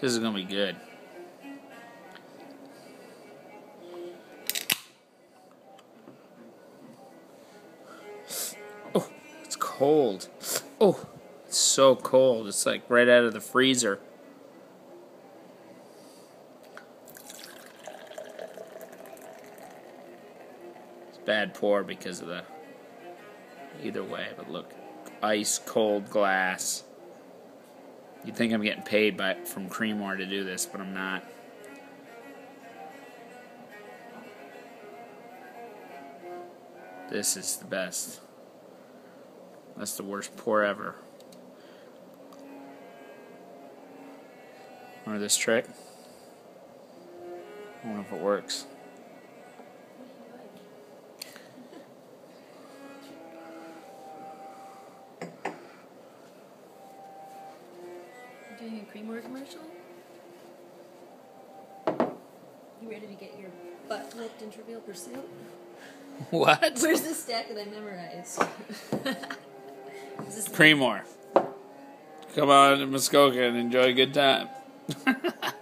This is gonna be good. Oh, it's cold. Oh, it's so cold. It's like right out of the freezer. It's bad pour because of the either way, but look, ice cold glass. You'd think I'm getting paid by from Creemore to do this, but I'm not. This is the best. That's the worst pour ever. Remember this trick? I know if it works. Doing a Creemore commercial? You ready to get your butt licked in Trivial Pursuit? What? Where's the stack that I memorized? Is this Come on to Muskoka and enjoy a good time.